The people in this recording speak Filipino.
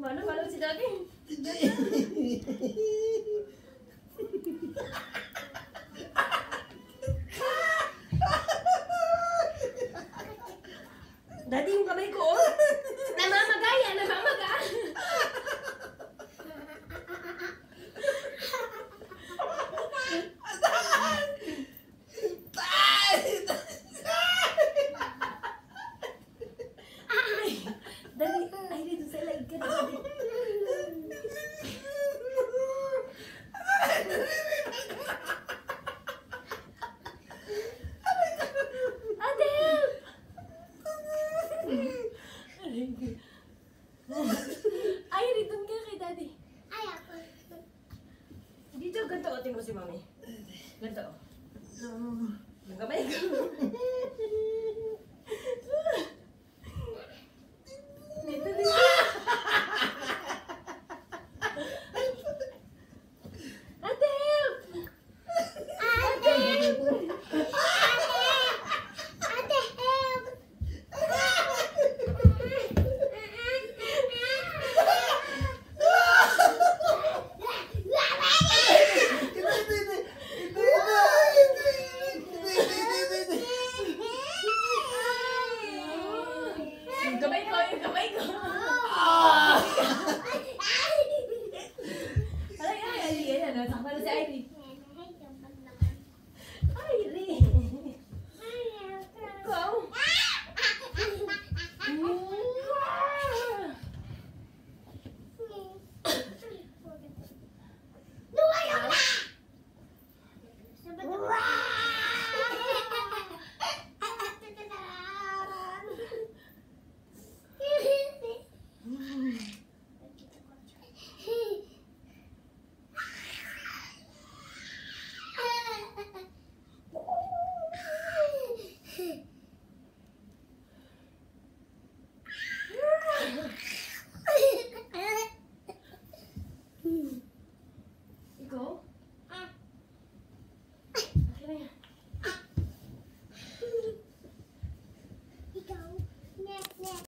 Malo-malo si Daddy. Daddy, yung kamay ko, oh. Namamagaya, Ay, return ka kay Daddy. Ay. Dito, ganito o, mo si Mami. Ganito o. Yung kamay Yung ko, yung kamay ko. Ah! ah!